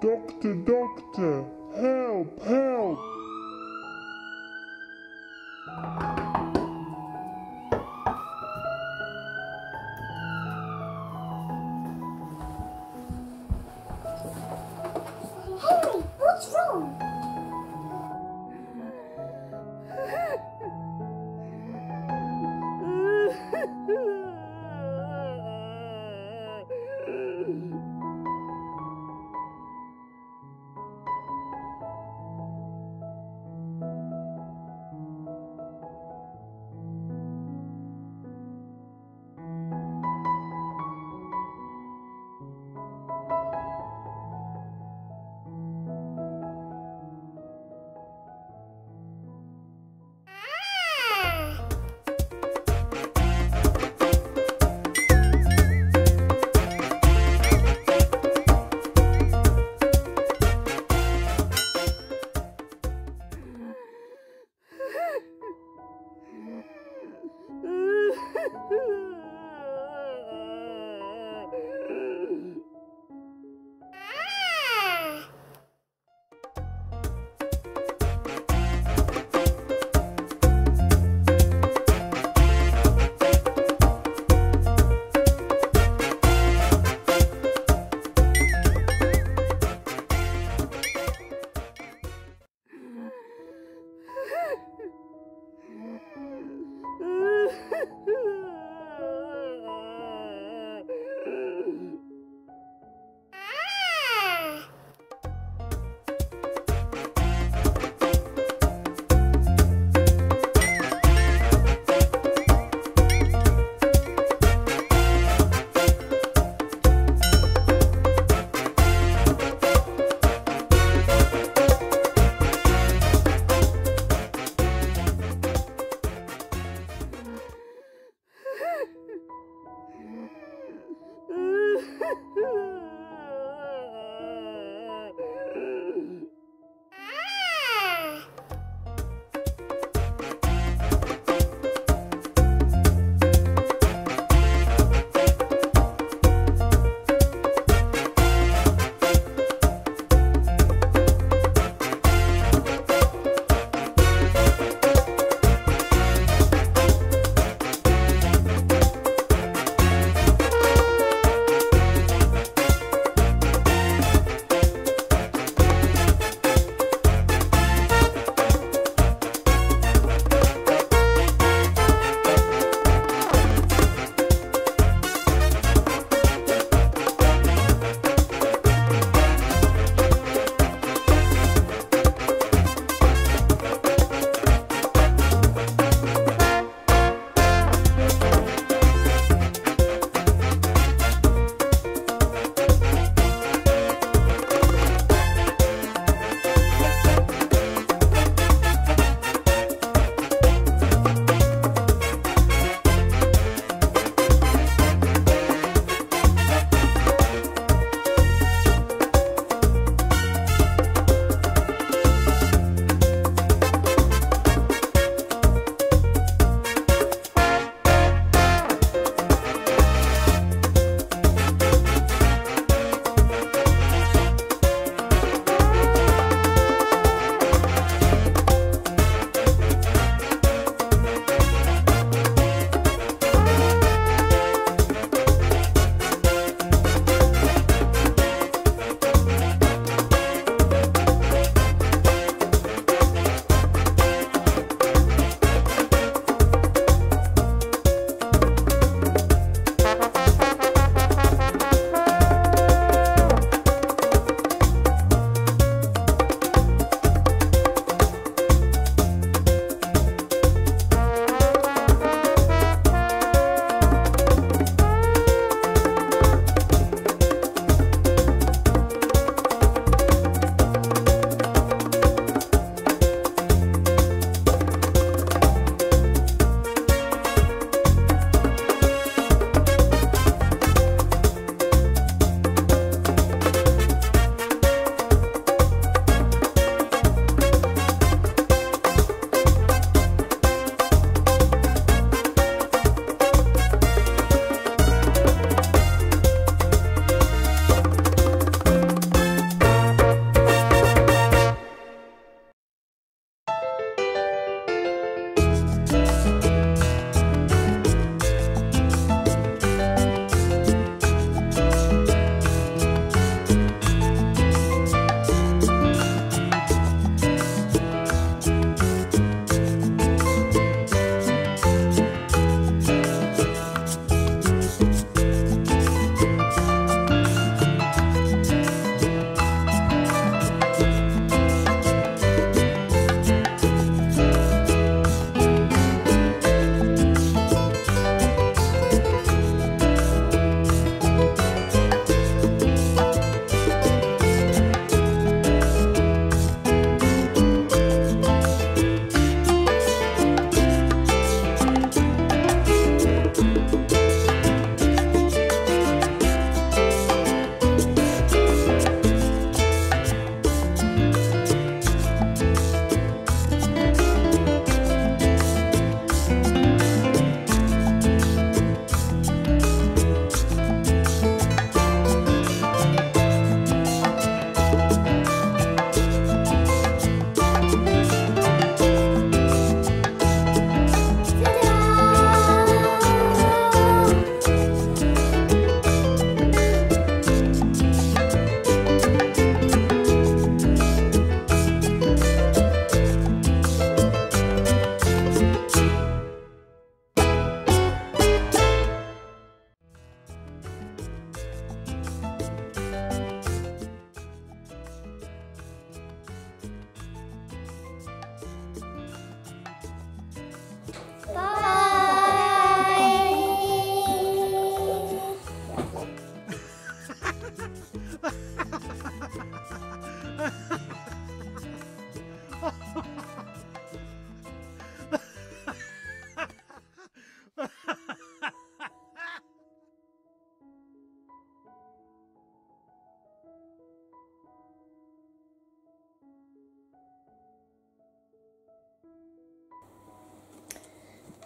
Doctor, doctor, help, help!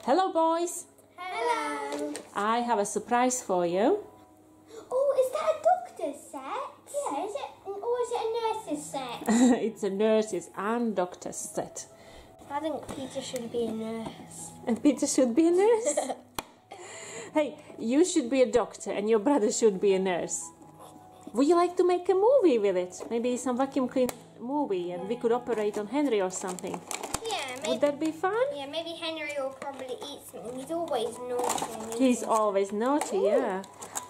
Hello, boys. Hello. I have a surprise for you. Oh, is that a doctor's set? Yeah, is it? Or oh, is it a nurse's set? it's a nurse's and doctor's set. I think Peter should be a nurse. And Peter should be a nurse. hey, you should be a doctor and your brother should be a nurse. Would you like to make a movie with it? Maybe some vacuum cleaner movie and we could operate on Henry or something. Yeah, maybe. Would that be fun? Yeah, maybe Henry will probably eat something. He's always naughty. He's always naughty, yeah.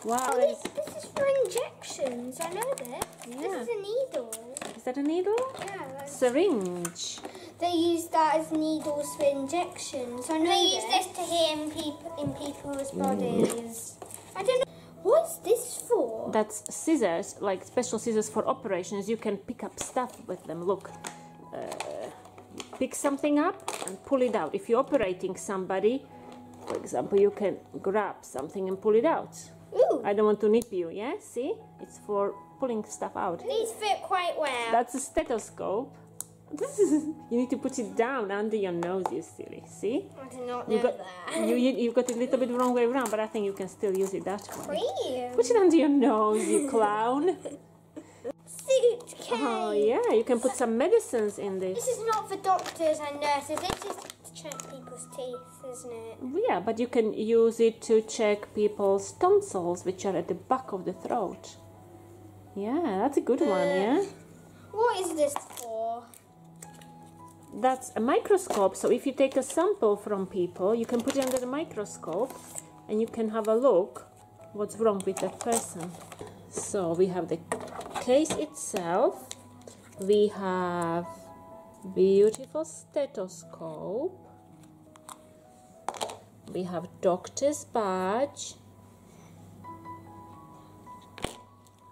Wow, Oh, this, this is for injections. I know this. Yeah. This is a needle. is that a needle? Yeah. Syringe. they use that as needles for injections. I know they use this to heal in, peop- in people's bodies. I don't know. What's this for? That's scissors, like special scissors for operations. You can pick up stuff with them. Look, uh, pick something up and pull it out. If you're operating somebody, for example, you can grab something and pull it out. Ooh, I don't want to nip you, yeah? See? It's for pulling stuff out. these fit quite well. That's a stethoscope. This is, you need to put it down under your nose, you silly. See? I did not know You got, that. you, you, you got it a little bit wrong way around, but I think you can still use it that way. Cream. Put it under your nose, you clown. Suitcase. Oh yeah, you can put some medicines in This this. is not for doctors and nurses. This is to check people's teeth, isn't it? Yeah, but you can use it to check people's tonsils, which are at the back of the throat. Yeah, that's a good uh, one. Yeah, What is this for? that's a microscope. So if you take a sample from people, you can put it under the microscope, and you can have a look what's wrong with that person. So we have the case itself. We have beautiful stethoscope. We have doctor's badge.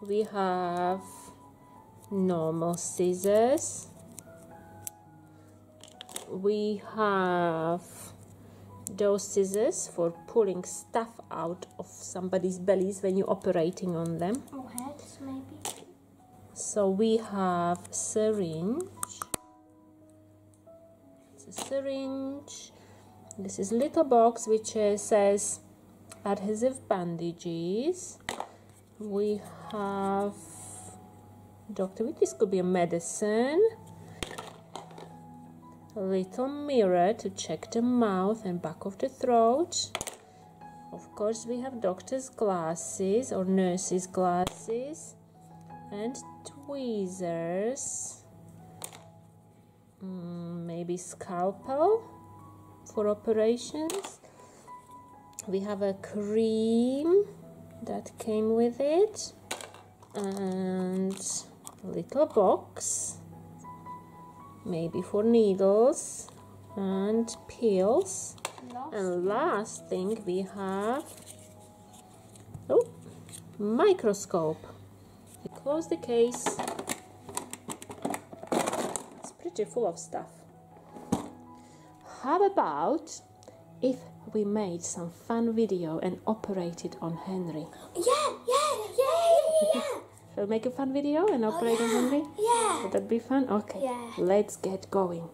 We have normal scissors. We have those scissors for pulling stuff out of somebody's bellies when you're operating on them. Oh, heads maybe. So we have syringe. It's a syringe. This is little box which uh, says adhesive bandages. We have doctor. This could be a medicine. A little mirror to check the mouth and back of the throat. Of course, we have doctor's glasses or nurse's glasses and tweezers. Mm, maybe scalpel for operations. We have a cream that came with it and little box maybe for needles and pills and last thing we have oh microscope we close the case. It's pretty full of stuff. How about if we made some fun video and operated on henry? Yeah, yeah, yeah, yeah, shall we make a fun video and oh, operate on henry? yeah. would that be fun? Okay Yeah. let's get going